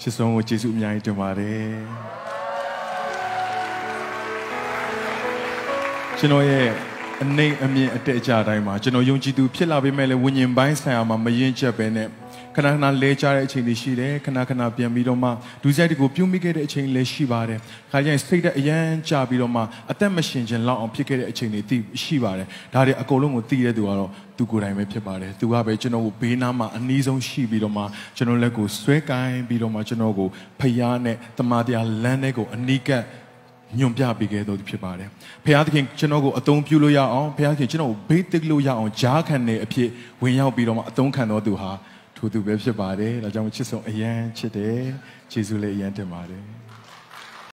ချစ်ဆုံးကိုကျေးဇူးအများကြီးတင်ပါတယ်ကျွန်တော်ရဲ့အနေအမြင်အတက်အကျတိုင်းမှာကျွန်တော်ယုံကြည်သူဖြစ်လာပေမဲ့လည်းဝိညာဉ်ပိုင်းဆိုင်ရာမှာမရင်ချက်ပဲနဲ့ ခဏခဏလဲကြတဲ့အချိန်တွေရှိတယ်ခဏခဏပြန်ပြီးတော့မှဒူးဆိုင်တကိုပြုံးမိခဲ့တဲ့အချိန်လည်းရှိပါတယ်ခါကျရင်စိတ်တဲ့အရန်ကြပြီးတော့မှအသက်မရှင်ခြင်းလောက်အောင်ဖြစ်ခဲ့တဲ့အချိန်တွေသိရှိပါတယ်ဒါတွေအကုန်လုံးကိုသိတဲ့သူကတော့သူကိုယ်တိုင်ပဲဖြစ်ပါတယ်သူကပဲကျွန်တော်ကိုဘေးနားမှာအနည်းဆုံးရှိပြီးတော့မှကျွန်တော်လက်ကိုဆွဲကိုင်းပြီးတော့မှကျွန်တော်ကိုဖျားနဲ့တမန်တရားလမ်းထဲကိုအနီးကပ်ညွန်ပြပေးခဲ့တော်သူဖြစ်ပါတယ်။ဖခင်သခင်ကျွန်တော်ကိုအသုံးပြုလို့ရအောင်ဖခင်သခင်ကျွန်တော်ကိုဘေးတက်လို့ရအောင်ဂျားခံနေအဖြစ်ဝင်ရောက်ပြီးတော့မှအသုံးခံတော်သူဟာ ထိုသူပဲဖြစ်ပါတယ်။ဒါကြောင့်ချစ်ဆုံးအယံချစ်တယ်။ယေရှုလည်းအယံတင်ပါတယ်။